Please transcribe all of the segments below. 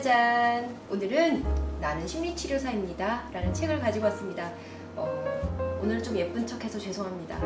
짜잔! 오늘은 나는 심리치료사입니다. 라는 책을 가지고 왔습니다. 어, 오늘은 좀 예쁜 척해서 죄송합니다.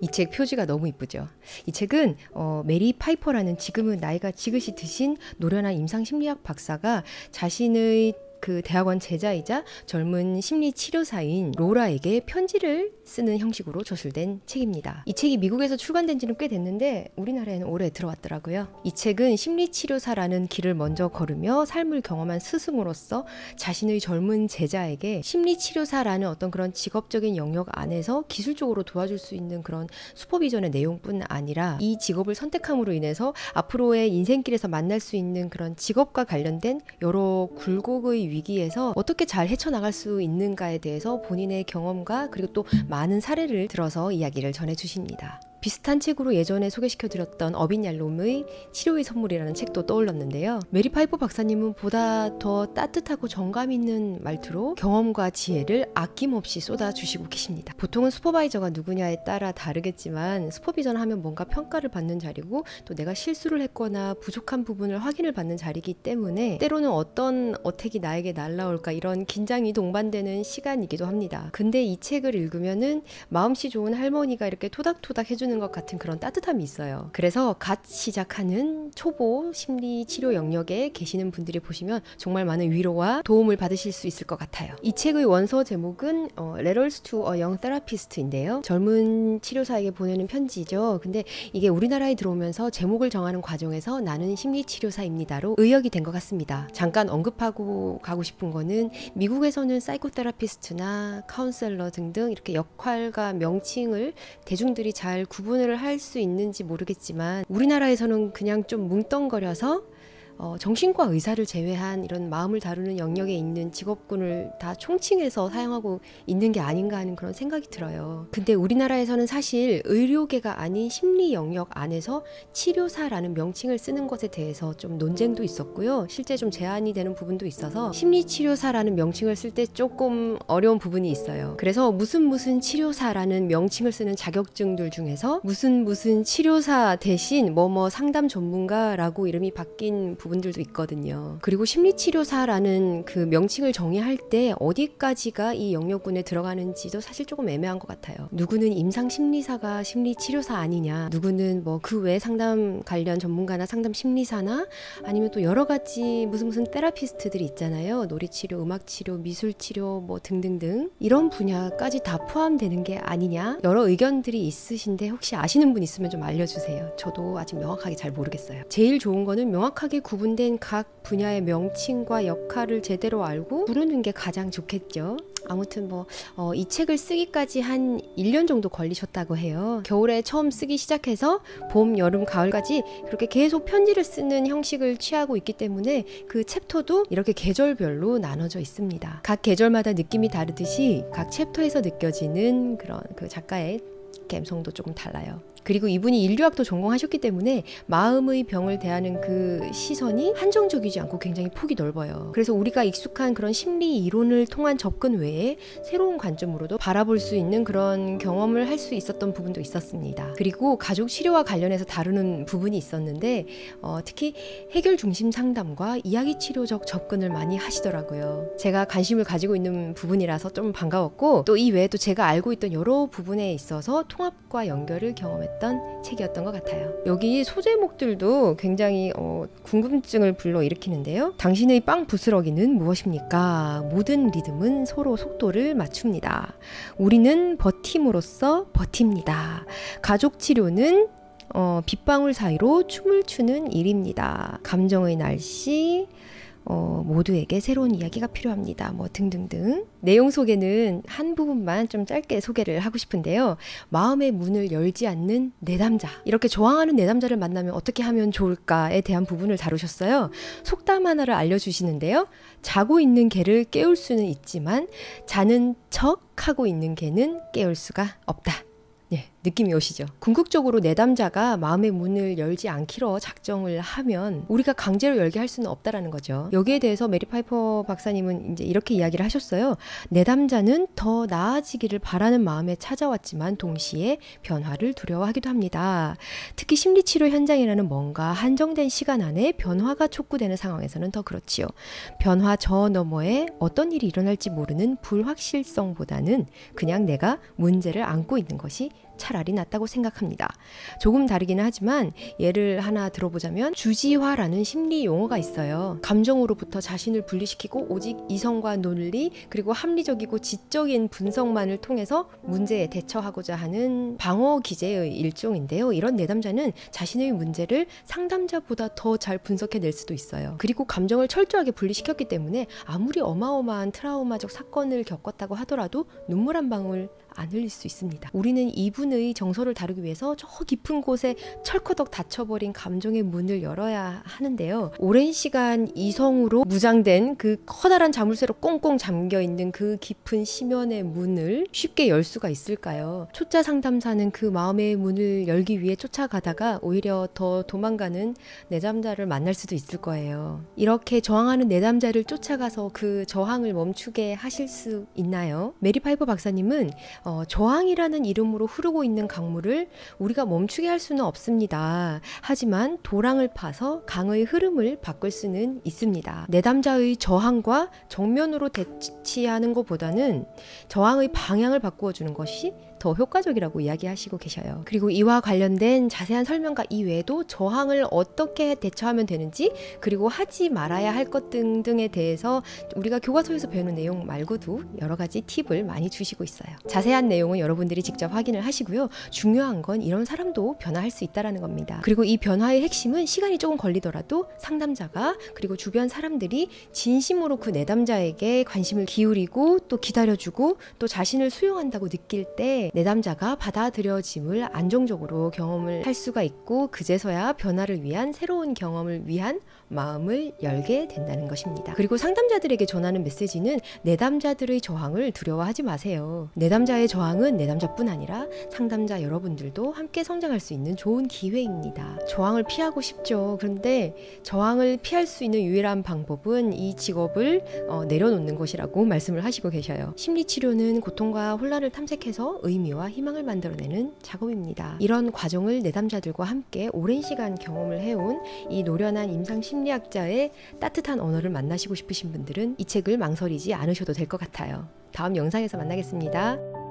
이 책 표지가 너무 이쁘죠. 이 책은 어, 메리 파이퍼라는 지금은 나이가 지긋이 드신 노련한 임상심리학 박사가 자신의 그 대학원 제자이자 젊은 심리 치료사인 로라에게 편지를 쓰는 형식으로 저술된 책입니다. 이 책이 미국에서 출간된 지는 꽤 됐는데 우리나라에는 올해 들어왔더라고요. 이 책은 심리 치료사라는 길을 먼저 걸으며 삶을 경험한 스승으로서 자신의 젊은 제자에게 심리 치료사라는 어떤 그런 직업적인 영역 안에서 기술적으로 도와줄 수 있는 그런 슈퍼비전의 내용뿐 아니라 이 직업을 선택함으로 인해서 앞으로의 인생길에서 만날 수 있는 그런 직업과 관련된 여러 굴곡의 위기에서 어떻게 잘 헤쳐나갈 수 있는가에 대해서 본인의 경험과 그리고 또 많은 사례를 들어서 이야기를 전해 주십니다. 비슷한 책으로 예전에 소개시켜 드렸던 어빈 얄롬의 치료의 선물이라는 책도 떠올랐는데요. 메리 파이퍼 박사님은 보다 더 따뜻하고 정감 있는 말투로 경험과 지혜를 아낌없이 쏟아 주시고 계십니다. 보통은 슈퍼바이저가 누구냐에 따라 다르겠지만 supervision 하면 뭔가 평가를 받는 자리고 또 내가 실수를 했거나 부족한 부분을 확인을 받는 자리이기 때문에 때로는 어떤 attack이 나에게 날라올까 이런 긴장이 동반되는 시간이기도 합니다. 근데 이 책을 읽으면은 마음씨 좋은 할머니가 이렇게 토닥토닥 해주는 해주는 것 같은 그런 따뜻함이 있어요. 그래서 갓 시작하는 초보 심리 치료 영역에 계시는 분들이 보시면 정말 많은 위로와 도움을 받으실 수 있을 것 같아요. 이 책의 원서 제목은 어, Letters to a Young Therapist인데요. 젊은 치료사에게 보내는 편지죠. 근데 이게 우리나라에 들어오면서 제목을 정하는 과정에서 나는 심리 치료사입니다로 의역이 된 것 같습니다. 잠깐 언급하고 가고 싶은 거는 미국에서는 psychotherapist나 counselor 등등 이렇게 역할과 명칭을 대중들이 잘 구분 구분을 할 수 있는지 모르겠지만 우리나라에서는 그냥 좀 뭉뚱거려서 어, 정신과 의사를 제외한 이런 마음을 다루는 영역에 있는 직업군을 다 총칭해서 사용하고 있는 게 아닌가 하는 그런 생각이 들어요. 근데 우리나라에서는 사실 의료계가 아닌 심리 영역 안에서 치료사라는 명칭을 쓰는 것에 대해서 좀 논쟁도 있었고요. 실제 좀 제한이 되는 부분도 있어서 심리치료사라는 명칭을 쓸 때 조금 어려운 부분이 있어요. 그래서 무슨 무슨 치료사라는 명칭을 쓰는 자격증들 중에서 무슨 무슨 치료사 대신 뭐뭐 상담 전문가라고 이름이 바뀐 부분들도 있거든요. 그리고 심리치료사라는 그 명칭을 정의할 때 어디까지가 이 영역군에 들어가는지도 사실 조금 애매한 것 같아요. 누구는 임상 심리사가 심리치료사 아니냐, 누구는 뭐 그 외 상담 관련 전문가나 상담 심리사나 아니면 또 여러 가지 무슨 무슨 테라피스트들이 있잖아요. 놀이치료, 음악치료, 미술치료 뭐 등등등 이런 분야까지 다 포함되는 게 아니냐 여러 의견들이 있으신데 혹시 아시는 분 있으면 좀 알려주세요. 저도 아직 명확하게 잘 모르겠어요. 제일 좋은 거는 명확하게 구 분된 각 분야의 명칭과 역할을 제대로 알고 부르는 게 가장 좋겠죠. 아무튼 뭐, 어, 이 책을 쓰기까지 한 1년 정도 걸리셨다고 해요. 겨울에 처음 쓰기 시작해서 봄, 여름, 가을까지 그렇게 계속 편지를 쓰는 형식을 취하고 있기 때문에 그 챕터도 이렇게 계절별로 나눠져 있습니다. 각 계절마다 느낌이 다르듯이 각 챕터에서 느껴지는 그런 그 작가의 감성도 조금 달라요. 그리고 이분이 인류학도 전공하셨기 때문에 마음의 병을 대하는 그 시선이 한정적이지 않고 굉장히 폭이 넓어요. 그래서 우리가 익숙한 그런 심리 이론을 통한 접근 외에 새로운 관점으로도 바라볼 수 있는 그런 경험을 할 수 있었던 부분도 있었습니다. 그리고 가족 치료와 관련해서 다루는 부분이 있었는데 어, 특히 해결 중심 상담과 이야기 치료적 접근을 많이 하시더라고요. 제가 관심을 가지고 있는 부분이라서 좀 반가웠고 또 이 외에 도 제가 알고 있던 여러 부분에 있어서 통합과 연결을 경험했 있었던 책이었던 것 같아요. 여기 소제목들도 굉장히 어, 궁금증을 불러일으키는데요. 당신의 빵 부스러기는 무엇입니까? 모든 리듬은 서로 속도를 맞춥니다. 우리는 버팀으로써 버팁니다. 가족 치료는 어, 빗방울 사이로 춤을 추는 일입니다. 감정의 날씨, 어, 모두에게 새로운 이야기가 필요합니다. 뭐 등등등. 내용 소개는 한 부분만 좀 짧게 소개를 하고 싶은데요. 마음의 문을 열지 않는 내담자. 이렇게 저항하는 내담자를 만나면 어떻게 하면 좋을까에 대한 부분을 다루셨어요. 속담 하나를 알려주시는데요. 자고 있는 개를 깨울 수는 있지만 자는 척 하고 있는 개는 깨울 수가 없다. 예, 느낌이 오시죠? 궁극적으로 내담자가 마음의 문을 열지 않기로 작정을 하면 우리가 강제로 열게 할 수는 없다라는 거죠. 여기에 대해서 메리 파이퍼 박사님은 이제 이렇게 이야기를 하셨어요. 내담자는 더 나아지기를 바라는 마음에 찾아왔지만 동시에 변화를 두려워하기도 합니다. 특히 심리치료 현장이라는 뭔가 한정된 시간 안에 변화가 촉구되는 상황에서는 더 그렇지요. 변화 저 너머에 어떤 일이 일어날지 모르는 불확실성보다는 그냥 내가 문제를 안고 있는 것이 차라리 낫다고 생각합니다. 조금 다르기는 하지만 예를 하나 들어보자면 주지화라는 심리 용어가 있어요. 감정으로부터 자신을 분리시키고 오직 이성과 논리 그리고 합리적이고 지적인 분석만을 통해서 문제에 대처하고자 하는 방어 기제의 일종인데요. 이런 내담자는 자신의 문제를 상담자보다 더 잘 분석해낼 수도 있어요. 그리고 감정을 철저하게 분리시켰기 때문에 아무리 어마어마한 트라우마적 사건을 겪었다고 하더라도 눈물 한 방울 안 흘릴 수 있습니다. 우리는 이분의 정서를 다루기 위해서 저 깊은 곳에 철커덕 닫혀버린 감정의 문을 열어야 하는데요. 오랜 시간 이성으로 무장된 그 커다란 자물쇠로 꽁꽁 잠겨 있는 그 깊은 심연의 문을 쉽게 열 수가 있을까요? 초짜 상담사는 그 마음의 문을 열기 위해 쫓아가다가 오히려 더 도망가는 내담자를 만날 수도 있을 거예요. 이렇게 저항하는 내담자를 쫓아가서 그 저항을 멈추게 하실 수 있나요? 메리 파이퍼 박사님은 어, 저항이라는 이름으로 흐르고 있는 강물을 우리가 멈추게 할 수는 없습니다. 하지만 도랑을 파서 강의 흐름을 바꿀 수는 있습니다. 내담자의 저항과 정면으로 대치하는 것보다는 저항의 방향을 바꾸어 주는 것이 더 효과적이라고 이야기하시고 계셔요. 그리고 이와 관련된 자세한 설명과 이외에도 저항을 어떻게 대처하면 되는지 그리고 하지 말아야 할 것 등등에 대해서 우리가 교과서에서 배우는 내용 말고도 여러 가지 팁을 많이 주시고 있어요. 자세한 내용은 여러분들이 직접 확인을 하시고요. 중요한 건 이런 사람도 변화할 수 있다라는 겁니다. 그리고 이 변화의 핵심은 시간이 조금 걸리더라도 상담자가 그리고 주변 사람들이 진심으로 그 내담자에게 관심을 기울이고 또 기다려주고 또 자신을 수용한다고 느낄 때 내담자가 받아들여짐을 안정적으로 경험을 할 수가 있고 그제서야 변화를 위한 새로운 경험을 위한 마음을 열게 된다는 것입니다. 그리고 상담자들에게 전하는 메시지는 내담자들의 저항을 두려워하지 마세요. 내담자의 저항은 내담자뿐 아니라 상담자 여러분들도 함께 성장할 수 있는 좋은 기회입니다. 저항을 피하고 싶죠. 그런데 저항을 피할 수 있는 유일한 방법은 이 직업을 어, 내려놓는 것이라고 말씀을 하시고 계셔요. 심리치료는 고통과 혼란을 탐색해서 의미 의미와 희망을 만들어내는 작업입니다. 이런 과정을 내담자들과 함께 오랜 시간 경험을 해온 이 노련한 임상 심리학자의 따뜻한 언어를 만나시고 싶으신 분들은 이 책을 망설이지 않으셔도 될 것 같아요. 다음 영상에서 만나겠습니다.